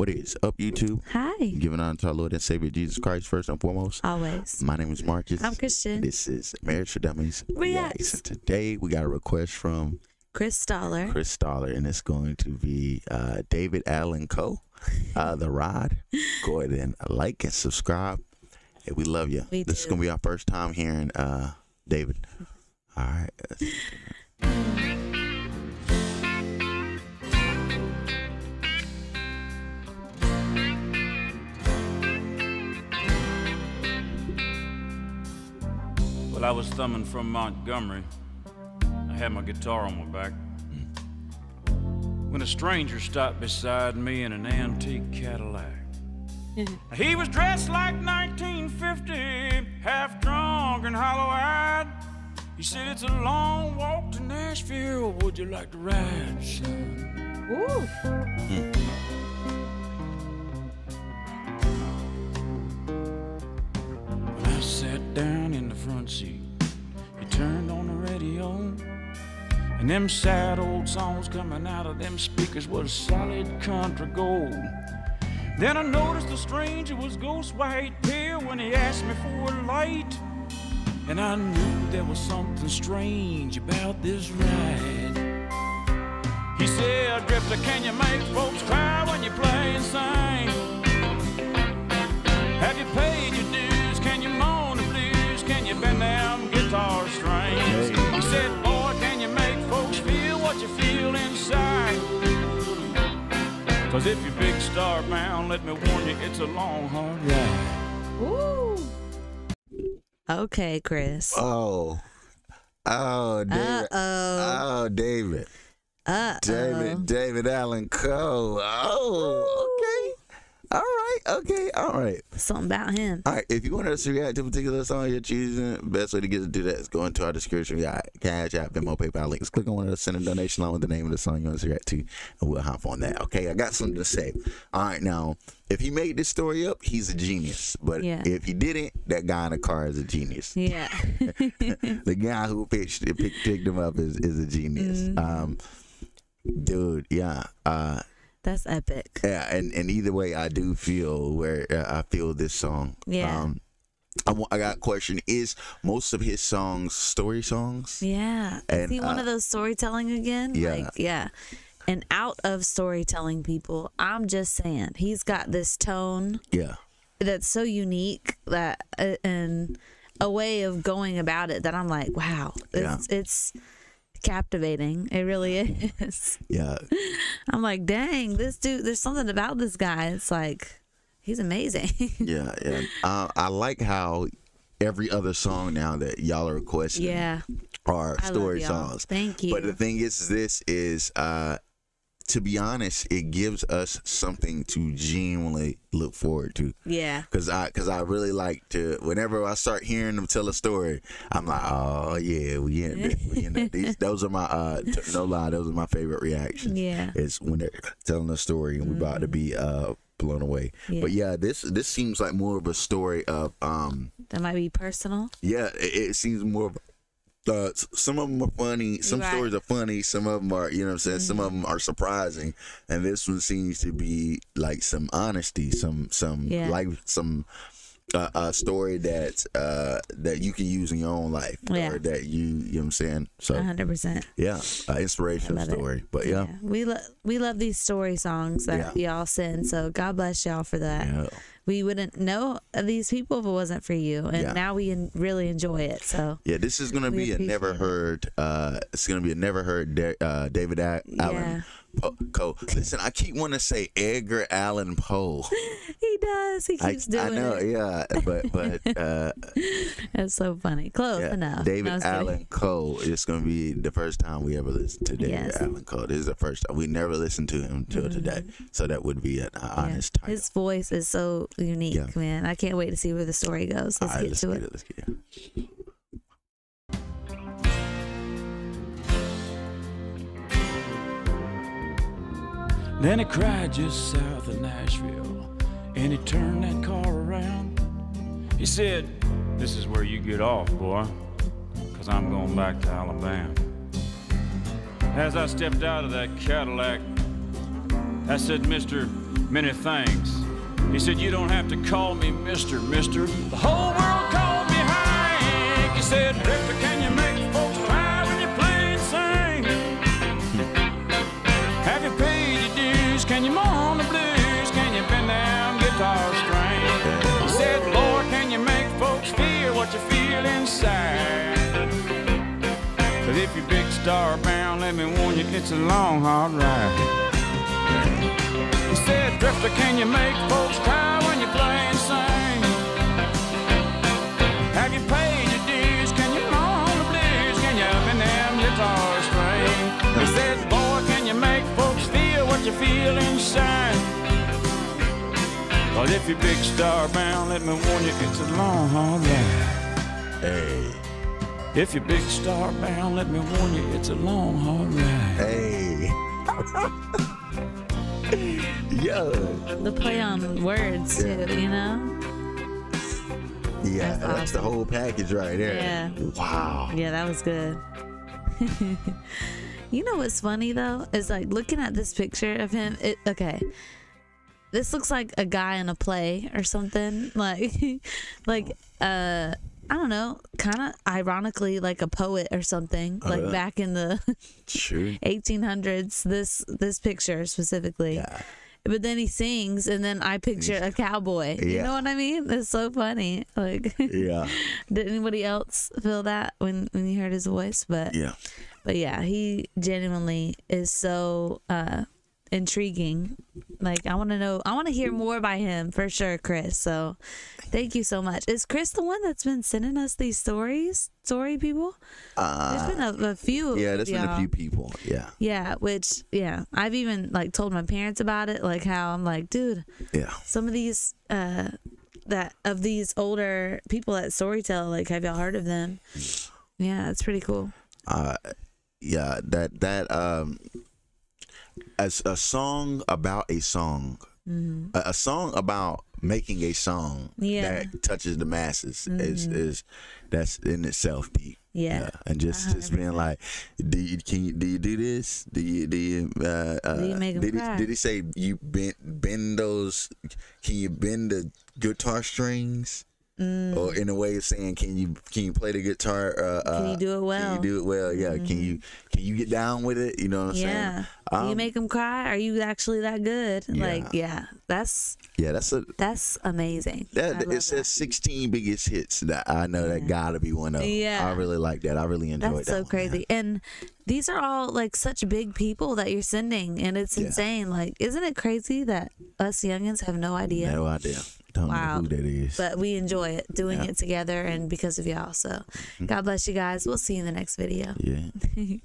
What is up, YouTube? Hi. Giving honor to our Lord and Savior Jesus Christ first and foremost. Always. My name is Marcus. I'm Christian. This is Marriage for Dummies. Reacts. And today we got a request from Chris Stoller. Chris Stoller, and it's going to be uh, David Allan Coe, uh, The Rod. Go ahead and like and subscribe. Hey, we love you. We this is going to be our first time hearing uh, David. All right. I was thumbing from Montgomery. I had my guitar on my back. When a stranger stopped beside me in an antique Cadillac. he was dressed like 1950, half drunk and hollow eyed. He said, It's a long walk to Nashville. Would you like to ride, son? Ooh. Hmm. Them sad old songs coming out of them speakers was solid country gold. Then I noticed the stranger was ghost white pale when he asked me for a light. And I knew there was something strange about this ride. He said, Drifter, can you make folks cry when you play and sing? If you're big star bound, let me warn you, it's a long, hard ride. Ooh. Okay, Chris. Oh. Oh, David. Uh-oh. Oh, David. Uh David, David Allan Coe. Oh, okay. All right. Okay. All right. Something about him. All right. If you want us to react to a particular song you're choosing, best way to get to do that is go into our description. We got Cash App, Venmo, PayPal links. Click on one of those, send a donation along with the name of the song you want us to react to, and we'll hop on that. Okay. I got something to say. All right. Now, if he made this story up, he's a genius. But Yeah. if he didn't, that guy in the car is a genius. Yeah. the guy who pitched picked, picked him up is, is a genius. Mm-hmm. Um, dude, yeah. Uh, That's epic. yeah, and, and either way, I do feel where uh, I feel this song. Yeah. Um, I, I got a question. Is most of his songs story songs? Yeah. Is And, he one uh, of those storytelling again? yeah. Like, yeah. And out of storytelling people, I'm just saying, he's got this tone Yeah. that's so unique that uh, and a way of going about it that I'm like, wow, it's it's captivating. It really is. Yeah. I'm like, dang, this dude. There's something about this guy. It's like he's amazing. Yeah. And uh, I like how every other song now that y'all are requesting yeah, are I story songs. Thank you. But the thing is, this is, uh, to be honest, it gives us something to genuinely look forward to. yeah, Cause I, cause I really like to. Whenever I start hearing them tell a story, I'm like, oh yeah, we in there. We in there. These, those are my, uh, t- no lie, those are my favorite reactions. yeah, Is when they're telling a story and we about to be uh blown away. Yeah. But yeah, this this seems like more of a story of um that might be personal. yeah, it, it seems more of uh, some of them are funny. Some Right. Mm-hmm. stories are funny. Some of them are, you know what I'm saying? Some of them are surprising. And this one seems to be like some honesty, some, some, Yeah. like some, uh, a story that, uh, that you can use in your own life Yeah. or that you, you know what I'm saying? So, 100. percent yeah, uh, inspirational love it. story. But yeah, we love we love these story songs that y'all send. So God bless y'all for that. yeah. We wouldn't know these people if it wasn't for you, and Yeah. now we really enjoy it. So Yeah, this is gonna be a never heard. Uh, it's gonna be a never heard. Da- uh, David A- Allan Po- Coe. Listen, I keep wanting to say Edgar Allan Poe. he does. He I, keeps doing I know, it. yeah, but but uh, That's so funny. Close yeah, enough. David was kidding. Allan Coe. It's gonna be the first time we ever listen to David Yes. Allan Cole. This is the first time we never listened to him until today. So that would be an Yeah. honest title. His voice is so unique, Yeah. man. I can't wait to see where the story goes. Let's All right, get let's to get it. it. Let's get it. Then he cried just south of Nashville, and he turned that car around. He said, This is where you get off, boy, because I'm going back to Alabama. As I stepped out of that Cadillac, I said, Mister, many thanks. He said, You don't have to call me Mr. Mister. The whole world called me Hank. He said, Cause if you're big star bound, let me warn you, it's a long, hard ride. He said, Drifter, can you make folks cry when you play and sing? Have you paid your dues? Can you mourn the blues? Can you bend them guitar string? He said, Boy, can you make folks feel what you feel inside? Well, if you're big star bound, let me warn you, it's a long, hard ride. Hey, If you're big star bound, let me warn you, it's a long, hard ride. hey. Yo. The play on words too, you know? Yeah, That's that's, the whole package right there. Yeah. Wow. Yeah, that was good. you know what's funny though? Is like looking at this picture of him. It okay. This looks like a guy in a play or something. Like, like uh, I don't know, kind of ironically like a poet or something. Like yeah. back in the Sure. 1800s. This this picture specifically. Yeah. But then he sings, and then I picture a cowboy. You know what I mean? It's so funny. Like, Yeah. did anybody else feel that when when you heard his voice? But Yeah. but yeah, he genuinely is so uh intriguing. Like I want to know, I want to hear more by him for sure, Chris. So thank you so much. Is Chris the one that's been sending us these stories? Story people? Uh, There's been a, a few. Uh, Yeah, there's been a few people. Yeah. Yeah, which yeah, I've even like told my parents about it. Like how I'm like, dude, Yeah. some of these uh that of these older people that storytell like have y'all heard of them yeah it's pretty cool uh yeah that that um as a song about a song a, a song about making a song Mm-hmm. Yeah. Mm-hmm. that touches the masses is is that's in itself deep Yeah. and just just being like do you can you do you do this do you do you uh, uh Do you make did, he, did he say you bend bend those can you bend the guitar strings Mm. or in a way of saying can you can you play the guitar uh, Can you uh, do it well? Mm-hmm. can you do it well yeah can you can you get down with it you know what i'm yeah saying do you Um, make them cry are you actually that good like yeah that's yeah that's a that's amazing that it says 16 biggest hits that i know that gotta be one of them Yeah. i really like that i really enjoyed That's that so one, crazy. And these are all like such big people that you're sending and it's Yeah. insane. Like, isn't it crazy that us youngins have no idea? no idea don't Wow. know who that is But we enjoy it doing Yeah. Mm-hmm. it together and because of y'all. So God bless you guys. We'll see you in the next video. yeah